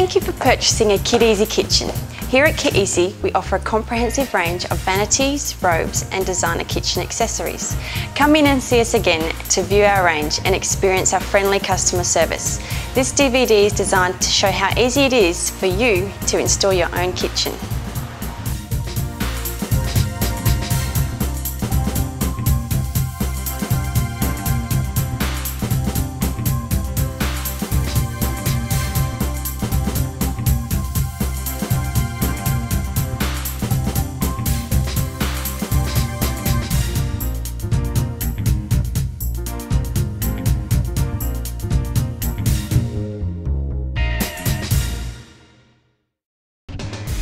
Thank you for purchasing a KitEzi kitchen. Here at KitEzi, we offer a comprehensive range of vanities, robes and designer kitchen accessories. Come in and see us again to view our range and experience our friendly customer service. This DVD is designed to show how easy it is for you to install your own kitchen.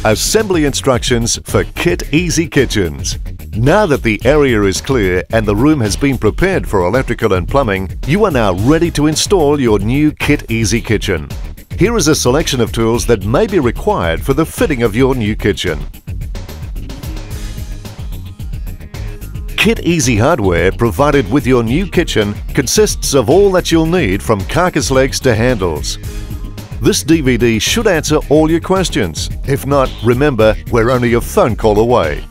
Assembly instructions for KitEzi Kitchens. Now that the area is clear and the room has been prepared for electrical and plumbing, you are now ready to install your new KitEzi kitchen. Here is a selection of tools that may be required for the fitting of your new kitchen. KitEzi hardware provided with your new kitchen consists of all that you'll need from carcass legs to handles. This DVD should answer all your questions. If not, remember, we're only a phone call away.